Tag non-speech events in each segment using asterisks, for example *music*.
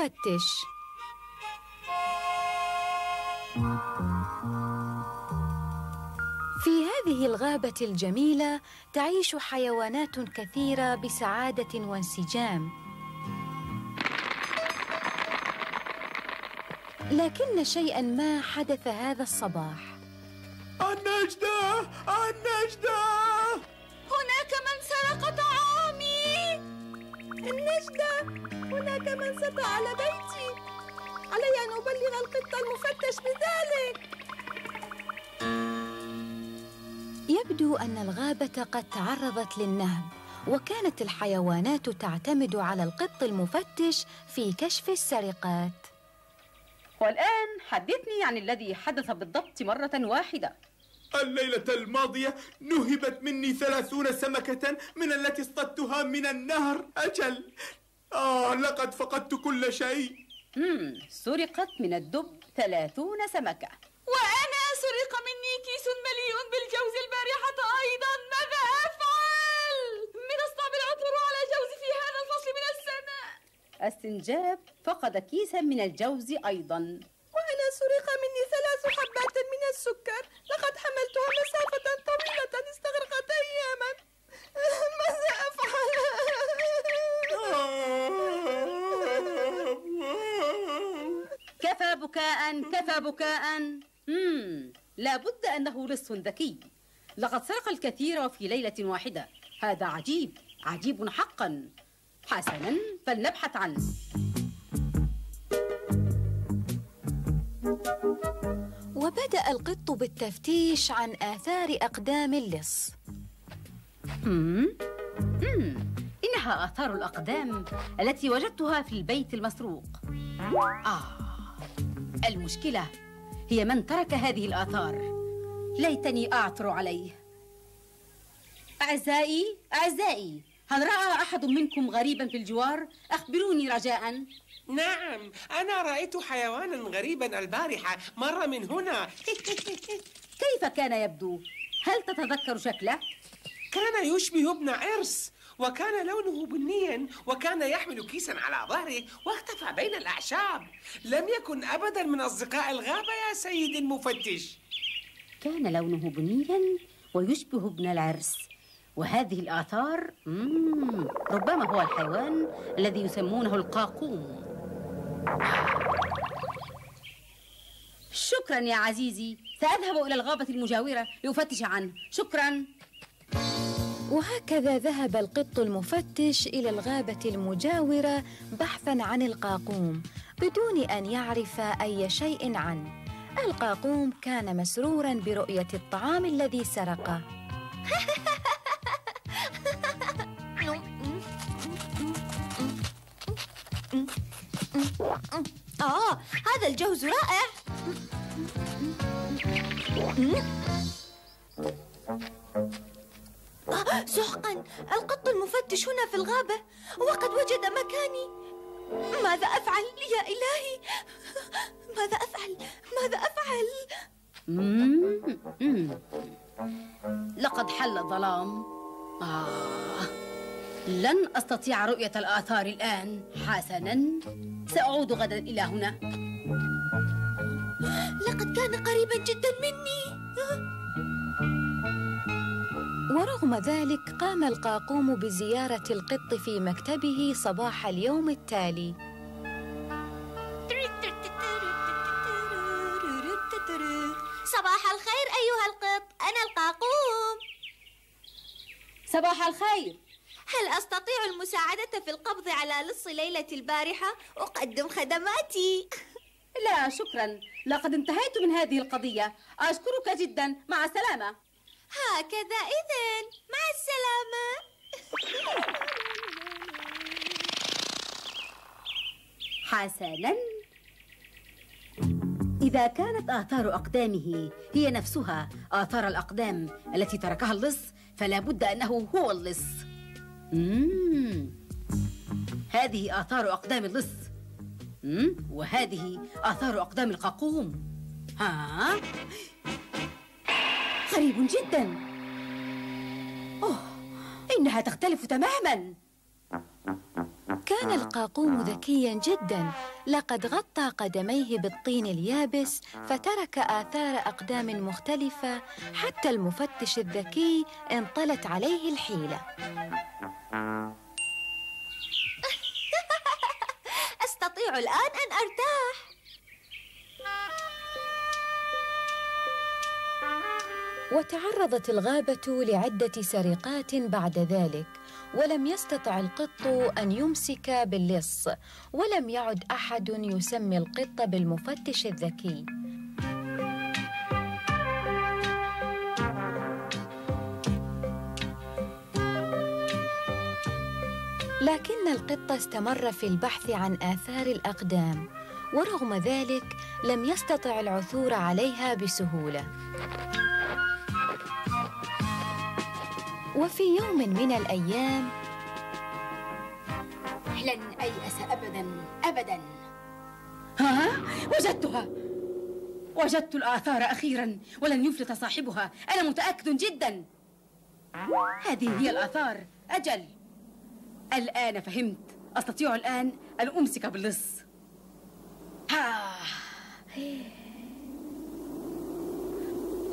المفتش في هذه الغابة الجميلة تعيش حيوانات كثيرة بسعادة وانسجام. لكن شيئا ما حدث هذا الصباح. النجدة! النجدة! هناك من سرق طعامي! النجدة! هناك من سطع على بيتي. علي أن أبلغ القط المفتش بذلك. يبدو أن الغابة قد تعرضت للنهب وكانت الحيوانات تعتمد على القط المفتش في كشف السرقات. والآن حدثني عن الذي حدث بالضبط مرة واحدة. الليلة الماضية نهبت مني ثلاثون سمكة من التي اصطدتها من النهر. أجل آه لقد فقدت كل شيء. مم. سرقت من الدب ثلاثون سمكة. وأنا سرق مني كيس مليء بالجوز البارحة أيضا. ماذا أفعل؟ من الصعب العثور على جوز في هذا الفصل من السنة السنجاب فقد كيسا من الجوز أيضا. وأنا سرق مني ثلاث حبات من السكر. لقد حملتها مسافة طويلة. استغرقت أياما ماذا أفعل؟ كفى بكاء كفى بكاء مم. لابد أنه لص ذكي لقد سرق الكثير وفي ليلة واحدة هذا عجيب عجيب حقا حسنا فلنبحث عنه وبدأ القط بالتفتيش عن آثار أقدام اللص مم. مم. إنها آثار الأقدام التي وجدتها في البيت المسروق آه المشكلة هي من ترك هذه الآثار ليتني أعثر عليه أعزائي أعزائي هل رأى أحد منكم غريبا في الجوار؟ أخبروني رجاء نعم أنا رأيت حيوانا غريبا البارحة مر من هنا *laughs* كيف كان يبدو؟ هل تتذكر شكله؟ كان يشبه ابن عرس وكان لونه بنيا وكان يحمل كيسا على ظهره واختفى بين الأعشاب. لم يكن أبدا من أصدقاء الغابة يا سيد المفتش. كان لونه بنيا ويشبه ابن العرس. وهذه الآثار. ربما هو الحيوان الذي يسمونه القاقوم. شكرا يا عزيزي. سأذهب إلى الغابة المجاورة لأفتش عنه. شكرا. وهكذا ذهب القط المفتش إلى الغابة المجاورة بحثا عن القاقوم بدون أن يعرف أي شيء عنه. القاقوم كان مسرورا برؤية الطعام الذي سرقه. آه هذا الجوز رائع. سحقا القط المفتش هنا في الغابة. وقد وجد مكاني. ماذا أفعل يا إلهي؟ ماذا أفعل؟ ماذا أفعل. لقد حل الظلام آه. لن أستطيع رؤية الآثار الآن. حسنا. سأعود غدا إلى هنا. لقد كان قريبا جدا مني. ورغم ذلك قام القاقوم بزيارة القط في مكتبه صباح اليوم التالي. صباح الخير أيها القط أنا القاقوم. صباح الخير. هل أستطيع المساعدة في القبض على لص ليلة البارحة؟ أقدم خدماتي. لا شكرا. لقد انتهيت من هذه القضية. أشكرك جدا. مع السلامة. هكذا إذن. مع السلامة. حسنا. إذا كانت آثار أقدامه هي نفسها آثار الأقدام التي تركها اللص فلا بد أنه هو اللص. مم. هذه آثار أقدام اللص. مم. وهذه آثار أقدام القاقوم. ها؟ غريب جدا. أوه إنها تختلف تماما. كان القاقوم ذكيا جدا. لقد غطى قدميه بالطين اليابس فترك آثار أقدام مختلفة حتى المفتش الذكي انطلت عليه الحيلة. *laughs* أستطيع الآن أن أرتاح. وتعرضت الغابة لعدة سرقات بعد ذلك ولم يستطع القط أن يمسك باللص ولم يعد أحد يسمي القط بالمفتش الذكي. لكن القط استمر في البحث عن آثار الأقدام ورغم ذلك لم يستطع العثور عليها بسهولة. وفي يوم من الأيام. لن أيأس أبدا أبدا. ها؟ وجدتها. وجدت الآثار أخيرا ولن يفلت صاحبها. أنا متأكد جدا. هذه هي الآثار. أجل. الآن فهمت. أستطيع الآن أن أمسك باللص. ها.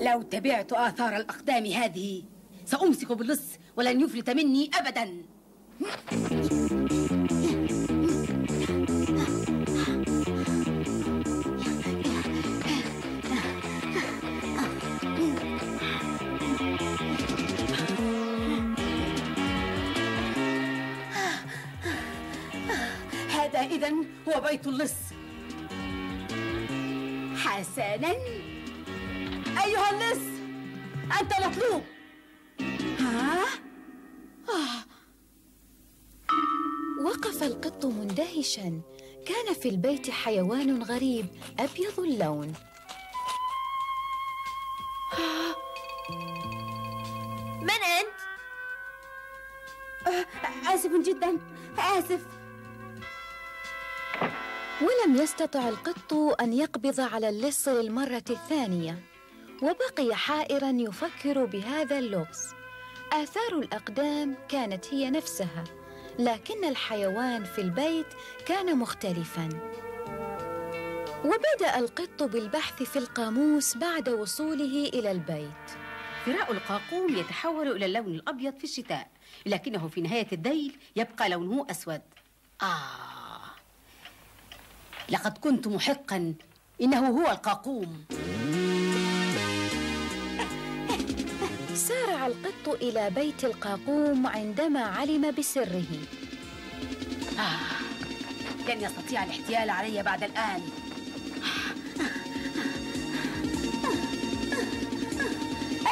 لو تبعت آثار الأقدام هذه سأمسك باللص ولن يفلت مني أبدا. هذا إذن هو بيت اللص. حسنا. أيها اللص أنت مطلوب. مندهشا. كان في البيت حيوان غريب أبيض اللون. *gasps* من أنت؟ آسف جدا آسف. ولم يستطع القط أن يقبض على اللص للمرة الثانية. وبقي حائرا يفكر بهذا اللغز آثار الأقدام كانت هي نفسها. لكن الحيوان في البيت كان مختلفا. وبدأ القط بالبحث في القاموس بعد وصوله إلى البيت. فراء القاقوم يتحول إلى اللون الأبيض في الشتاء لكنه في نهاية الذيل يبقى لونه أسود. آه. لقد كنت محقا. إنه هو القاقوم. سارع القط إلى بيت القاقوم عندما علم بسره آه لن يستطيع الاحتيال علي بعد الآن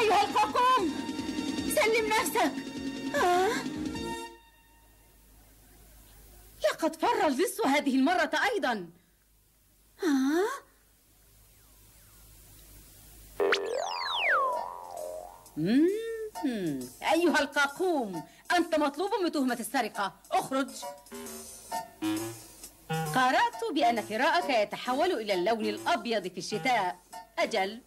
أيها القاقوم سلم نفسك آه. لقد فر اللص هذه المرة أيضا ها؟ أيها القاقوم أنت مطلوب بتهمة السرقة. أخرج. قرأت بأن فراءك يتحول إلى اللون الأبيض في الشتاء. أجل.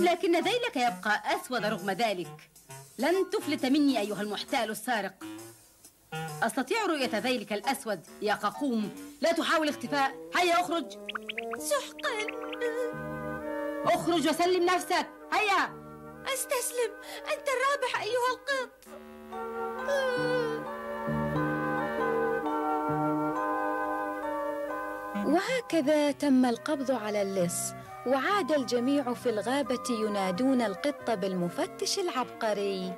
لكن ذيلك يبقى أسود رغم ذلك. لن تفلت مني أيها المحتال السارق. أستطيع رؤية ذيلك الأسود يا قاقوم؟ لا تحاول اختفاء. هيا أخرج. سحقا. اخرج وسلم نفسك. هيا. أستسلم. أنت الرابح أيها القط. وهكذا تم القبض على اللص وعاد الجميع في الغابة ينادون القط بالمفتش العبقري.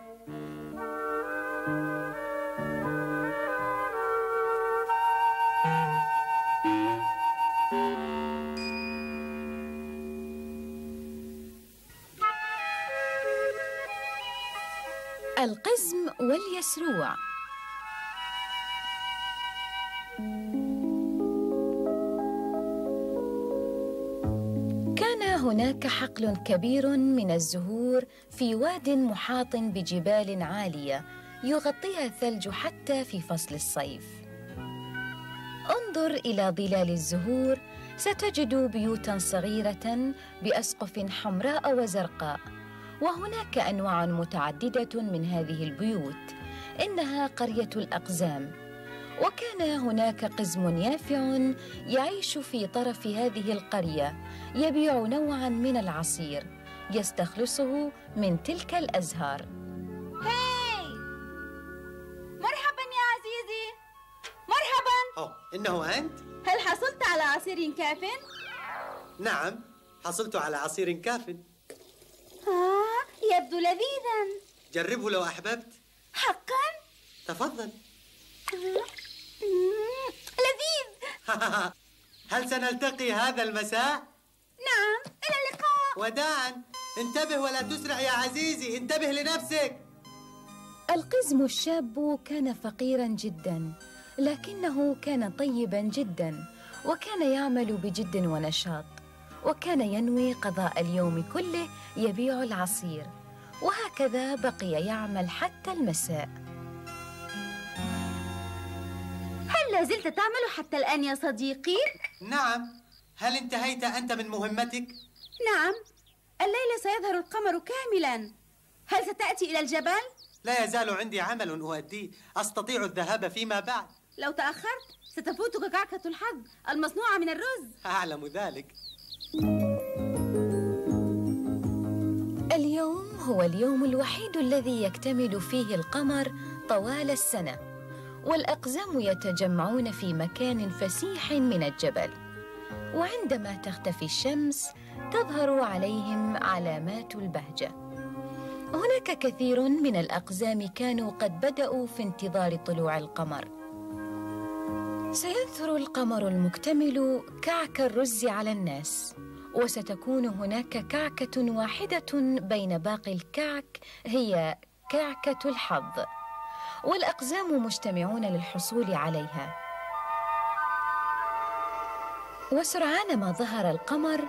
هناك حقل كبير من الزهور في واد محاط بجبال عالية يغطيها الثلج حتى في فصل الصيف. انظر إلى ظلال الزهور ستجد بيوتا صغيرة بأسقف حمراء وزرقاء وهناك أنواع متعددة من هذه البيوت إنها قرية الأقزام. وكان هناك قزم يافع يعيش في طرف هذه القرية يبيع نوعا من العصير يستخلصه من تلك الأزهار. هاي! مرحبا يا عزيزي! مرحبا! أوه إنه أنت؟ هل حصلت على عصير كاف؟ نعم حصلت على عصير كاف. آه يبدو لذيذا. جربه لو أحببت. حقا؟ تفضل. مم، *laughs* لذيذ. هل سنلتقي هذا المساء؟ نعم إلى اللقاء. وداعا. انتبه ولا تسرع يا عزيزي. انتبه لنفسك. القزم الشاب كان فقيرا جدا لكنه كان طيبا جدا وكان يعمل بجد ونشاط وكان ينوي قضاء اليوم كله يبيع العصير وهكذا بقي يعمل حتى المساء. هل لا زلت تعمل حتى الآن يا صديقي؟ نعم. هل انتهيت أنت من مهمتك؟ نعم. الليلة سيظهر القمر كاملا. هل ستأتي إلى الجبل؟ لا يزال عندي عمل أؤديه. أستطيع الذهاب فيما بعد. لو تأخرت ستفوتك كعكة الحظ المصنوعة من الرز. أعلم ذلك. اليوم هو اليوم الوحيد الذي يكتمل فيه القمر طوال السنة. والأقزام يتجمعون في مكان فسيح من الجبل. وعندما تختفي الشمس تظهر عليهم علامات البهجة. هناك كثير من الأقزام كانوا قد بدأوا في انتظار طلوع القمر. سينثر القمر المكتمل كعك الرز على الناس وستكون هناك كعكة واحدة بين باقي الكعك هي كعكة الحظ. والأقزام مجتمعون للحصول عليها. وسرعان ما ظهر القمر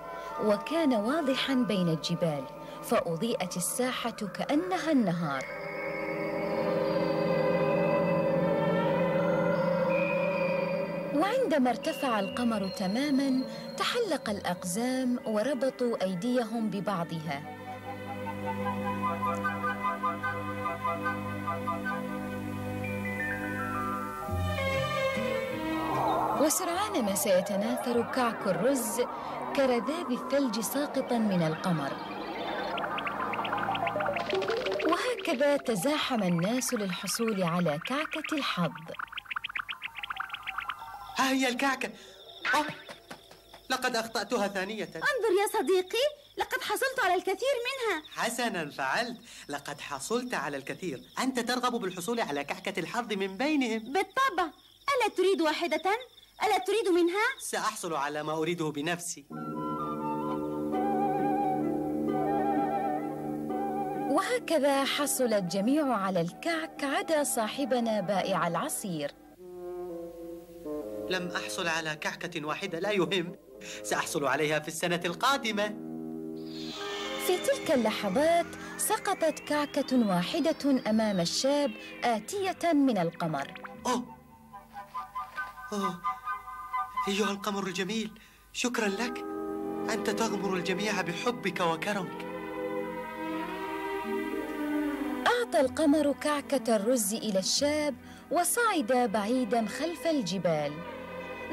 وكان واضحا بين الجبال فأضيئت الساحة كأنها النهار. وعندما ارتفع القمر تماما تحلق الأقزام وربطوا أيديهم ببعضها. وسرعان ما سيتناثر كعك الرز كرذاذ الثلج ساقطا من القمر. وهكذا تزاحم الناس للحصول على كعكة الحظ. ها هي الكعكة. أوه. لقد أخطأتها ثانية. انظر يا صديقي لقد حصلت على الكثير منها. حسنا فعلت. لقد حصلت على الكثير. أنت ترغب بالحصول على كعكة الحظ من بينهم. بالطبع. ألا تريد واحدة؟ ألا تريد منها؟ سأحصل على ما أريده بنفسي. وهكذا حصل الجميع على الكعك عدا صاحبنا بائع العصير. لم أحصل على كعكة واحدة لا يهم. سأحصل عليها في السنة القادمة. في تلك اللحظات سقطت كعكة واحدة أمام الشاب آتية من القمر. أوه. أوه. أيها القمر الجميل شكرا لك. أنت تغمر الجميع بحبك وكرمك. أعطى القمر كعكة الرز إلى الشاب وصعد بعيدا خلف الجبال.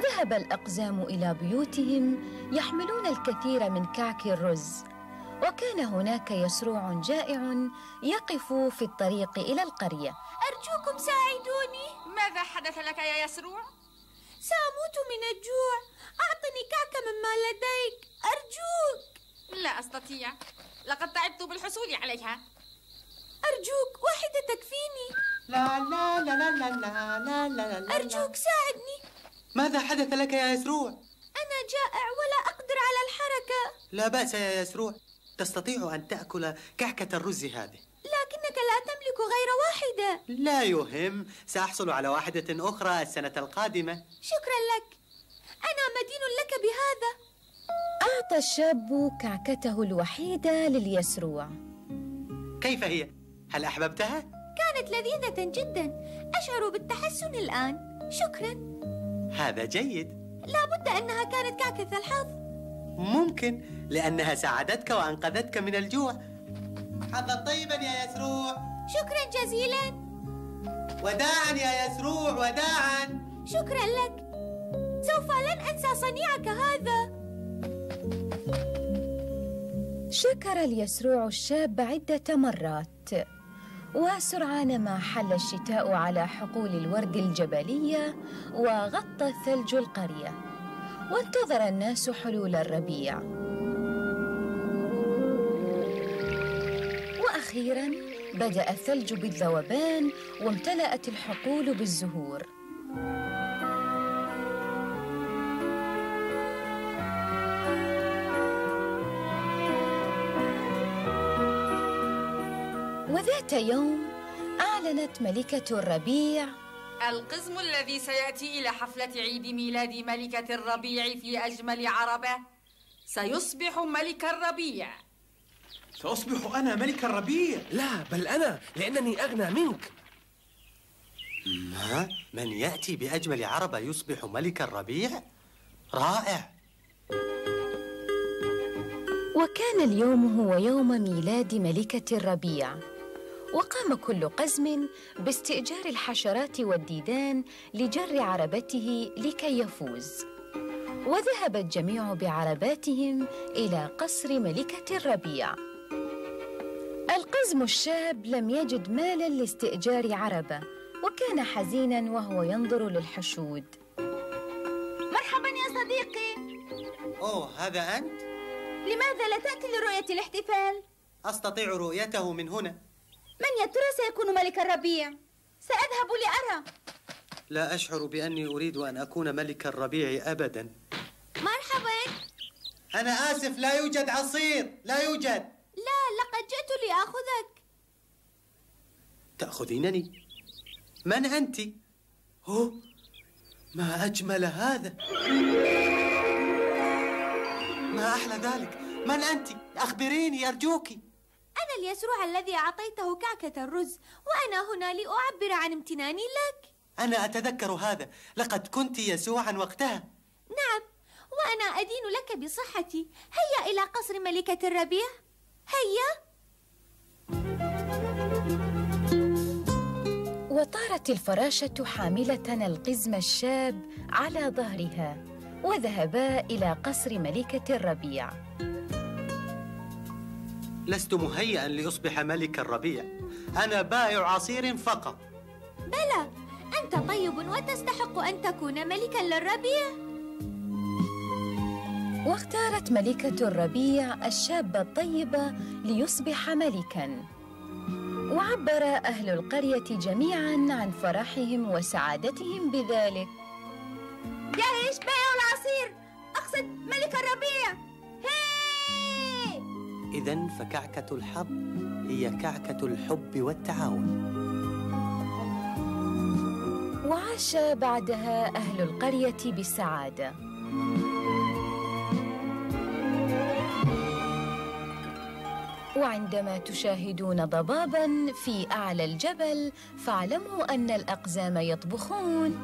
ذهب الأقزام إلى بيوتهم يحملون الكثير من كعك الرز. وكان هناك يسروع جائع يقف في الطريق إلى القرية. أرجوكم ساعدوني. ماذا حدث لك يا يسروع؟ سأموت من الجوع. أعطني كعكة مما لديك. أرجوك. لا أستطيع. لقد تعبت بالحصول عليها. أرجوك. واحدة تكفيني. لا لا لا لا لا لا لا لا لا. أرجوك ساعدني. ماذا حدث لك يا يسروع؟ أنا جائع ولا أقدر على الحركة. لا بأس يا يسروع. تستطيع أن تأكل كعكة الرز هذه. لكنك لا تملك غير واحدة. لا يهم. سأحصل على واحدة أخرى السنة القادمة. شكرا لك. أنا مدين لك بهذا. أعطى الشاب كعكته الوحيدة لليسروع. كيف هي؟ هل أحببتها؟ كانت لذيذة جدا. أشعر بالتحسن الآن. شكرا. هذا جيد. لابد أنها كانت كعكة الحظ. ممكن لأنها ساعدتك وأنقذتك من الجوع. حظا طيبا يا يسروع. شكرا جزيلا. وداعا يا يسروع وداعا. شكرا لك. سوف لن أنسى صنيعك هذا. شكر اليسروع الشاب عدة مرات وسرعان ما حل الشتاء على حقول الورد الجبلية وغطى الثلج القرية وانتظر الناس حلول الربيع. وأخيراً بدأ الثلج بالذوبان وامتلأت الحقول بالزهور. وذات يوم أعلنت ملكة الربيع القزم الذي سيأتي إلى حفلة عيد ميلاد ملكة الربيع في أجمل عربة. سيصبح ملك الربيع. سأصبح أنا ملك الربيع. لا بل أنا لأنني أغنى منك. ما؟ من يأتي بأجمل عربة يصبح ملك الربيع؟ رائع. وكان اليوم هو يوم ميلاد ملكة الربيع. وقام كل قزم باستئجار الحشرات والديدان لجر عربته لكي يفوز. وذهب الجميع بعرباتهم إلى قصر ملكة الربيع. القزم الشاب لم يجد مالا لاستئجار عربة وكان حزينا وهو ينظر للحشود. مرحبا يا صديقي. أوه هذا أنت؟ لماذا لا تأتي لرؤية الاحتفال؟ أستطيع رؤيته من هنا. من يا ترى سيكون ملك الربيع؟ سأذهب لأرى. لا أشعر بأني أريد أن أكون ملك الربيع أبدا. مرحبا. أنا آسف لا يوجد عصير. لا يوجد. لا لقد جئت لآخذك. تأخذينني؟ من أنت؟ أوه ما أجمل هذا. ما أحلى ذلك؟ من أنت؟ أخبريني أرجوك. أنا اليسروع الذي أعطيته كعكة الرز وأنا هنا لأعبر عن امتناني لك. أنا أتذكر هذا. لقد كنت يسوعا وقتها. نعم وأنا أدين لك بصحتي. هيا إلى قصر ملكة الربيع. هيا. وطارت الفراشة حاملة القزم الشاب على ظهرها وذهبا إلى قصر ملكة الربيع. لست مهيئا لأصبح ملك الربيع. أنا بائع عصير فقط. بلى أنت طيب وتستحق أن تكون ملكا للربيع. واختارت ملكة الربيع الشاب الطيب ليصبح ملكاً. وعبر أهل القرية جميعاً عن فرحهم وسعادتهم بذلك. جايش بيع العصير! أقصد ملك الربيع! إذا فكعكة الحظ هي كعكة الحب والتعاون. وعاش بعدها أهل القرية بسعادة. وعندما تشاهدون ضبابا في أعلى الجبل فاعلموا أن الأقزام يطبخون.